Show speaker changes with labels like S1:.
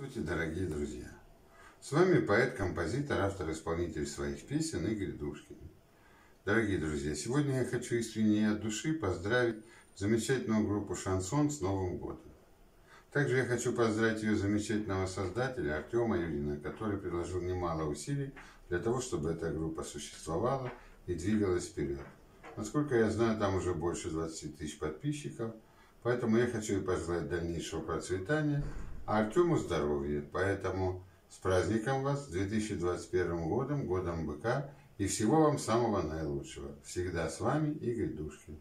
S1: Здравствуйте, дорогие друзья! С вами поэт, композитор, автор-исполнитель своих песен Игорь Душкин. Дорогие друзья, сегодня я хочу искренне от души поздравить замечательную группу «Шансон» с Новым годом. Также я хочу поздравить ее замечательного создателя Артема Юрина, который приложил немало усилий для того, чтобы эта группа существовала и двигалась вперед. Насколько я знаю, там уже больше 20 тысяч подписчиков, поэтому я хочу ей пожелать дальнейшего процветания – а Артему здоровья. Поэтому с праздником вас, с 2021 годом, годом быка, и всего вам самого наилучшего. Всегда с вами Игорь Душкин.